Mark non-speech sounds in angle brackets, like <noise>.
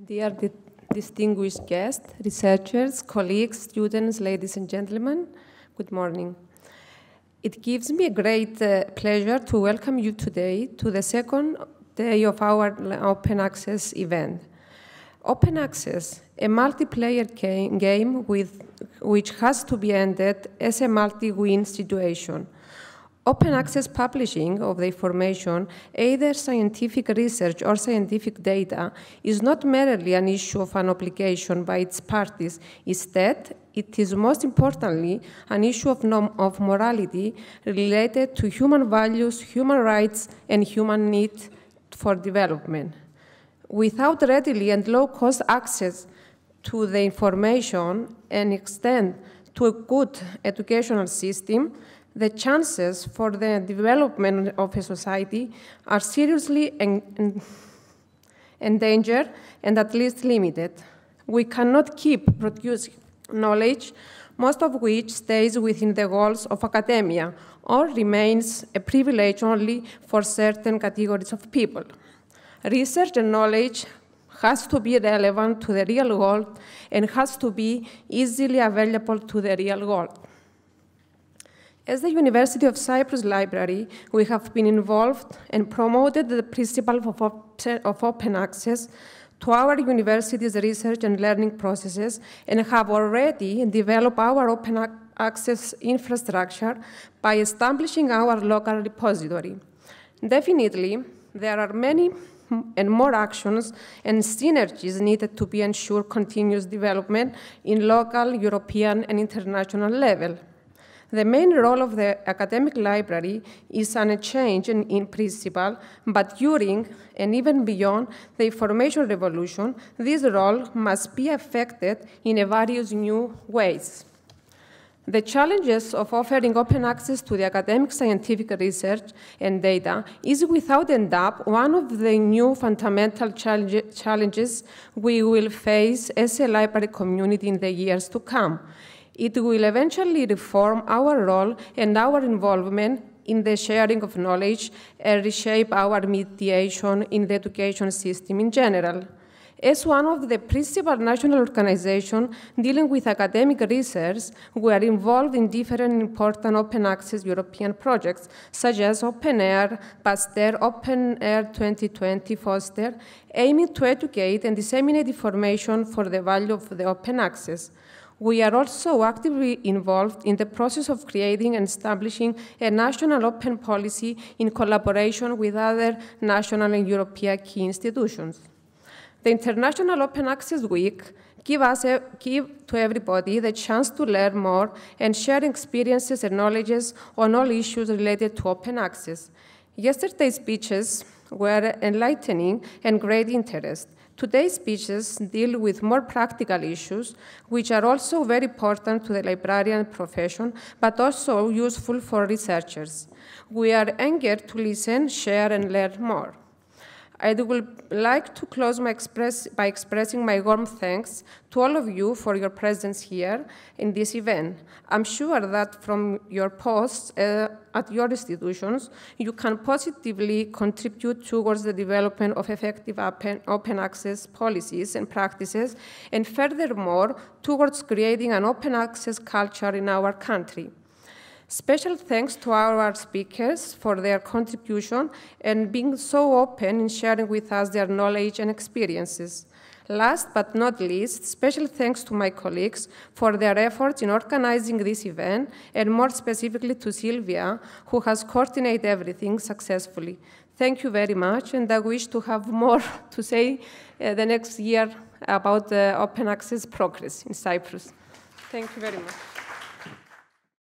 Dear di distinguished guests, researchers, colleagues, students, ladies and gentlemen, good morning. It gives me a great uh, pleasure to welcome you today to the second day of our open access event. Open access, a multiplayer game with, which has to be ended as a multi-win situation. Open access publishing of the information, either scientific research or scientific data, is not merely an issue of an obligation by its parties. Instead, it is most importantly an issue of, of morality related to human values, human rights, and human need for development. Without readily and low-cost access to the information and extend to a good educational system, the chances for the development of a society are seriously endangered and at least limited. We cannot keep producing knowledge, most of which stays within the walls of academia or remains a privilege only for certain categories of people. Research and knowledge has to be relevant to the real world and has to be easily available to the real world. As the University of Cyprus Library, we have been involved and promoted the principle of, open access to our university's research and learning processes and have already developed our open access infrastructure by establishing our local repository. Definitely, there are many and more actions and synergies needed to be ensure continuous development in local, European, and international level. The main role of the academic library is unchanged in, in principle, but during and even beyond the information revolution, this role must be affected in various new ways. The challenges of offering open access to the academic scientific research and data is without a doubt one of the new fundamental challenges we will face as a library community in the years to come. It will eventually reform our role and our involvement in the sharing of knowledge and reshape our mediation in the education system in general. As one of the principal national organizations dealing with academic research, we are involved in different important open access European projects, such as OpenAIRE, PASTEUR, OpenAIRE 2020, FOSTER, aiming to educate and disseminate information for the value of the open access. We are also actively involved in the process of creating and establishing a national open policy in collaboration with other national and European key institutions. The International Open Access Week give us a, give to everybody the chance to learn more and share experiences and knowledges on all issues related to open access. Yesterday's speeches were enlightening and great interest. Today's speeches deal with more practical issues, which are also very important to the librarian profession, but also useful for researchers. We are eager to listen, share, and learn more. I would like to close express, by expressing my warm thanks to all of you for your presence here in this event. I'm sure that from your posts uh, at your institutions, you can positively contribute towards the development of effective open, open access policies and practices, and furthermore, towards creating an open access culture in our country. Special thanks to our speakers for their contribution and being so open in sharing with us their knowledge and experiences. Last but not least, special thanks to my colleagues for their efforts in organizing this event, and more specifically to Sylvia, who has coordinated everything successfully. Thank you very much, and I wish to have more <laughs> to say uh, the next year about the open access progress in Cyprus. Thank you very much.